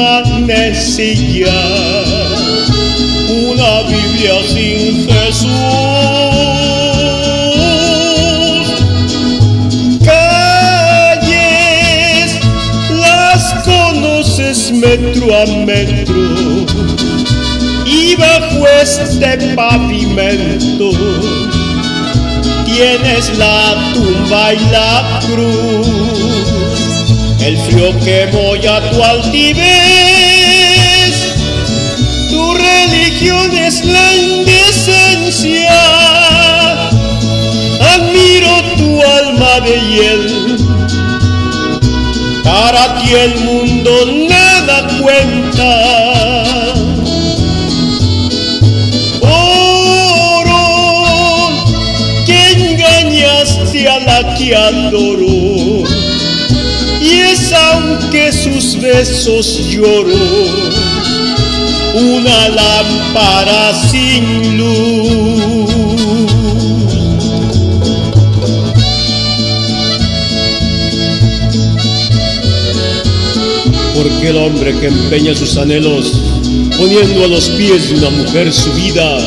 sencilla, una Biblia sin Jesús. Calles, las conoces metro a metro y bajo este pavimento tienes la tumba y la cruz. Frío que a tu altivez, tu religión es la indecencia. Admiro tu alma de hiel, para ti el mundo nada cuenta. a la que es aunque sus besos lloro una lámpara sin luz. Porque el hombre que empeña sus anhelos poniendo a los pies de una mujer su vida,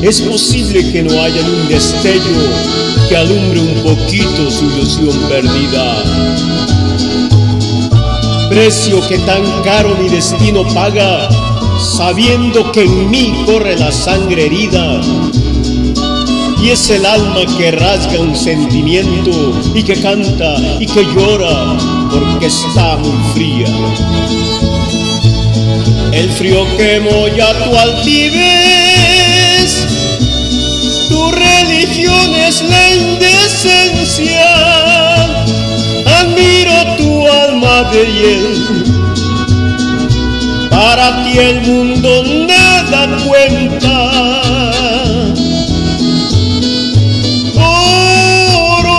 es posible que no haya un destello que alumbre un poquito su ilusión perdida. Precio que tan caro mi destino paga, sabiendo que en mí corre la sangre herida. Y es el alma que rasga un sentimiento y que canta y que llora porque está muy fría. El frío que molla tu altivez tu religión es la indecencia. Para ti el mundo nada cuenta. Oro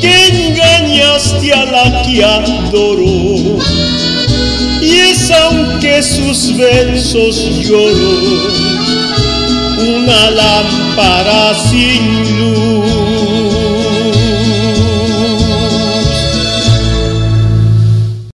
que engañaste a la que adoro. Y es aunque sus versos lloro una lámpara sin luz.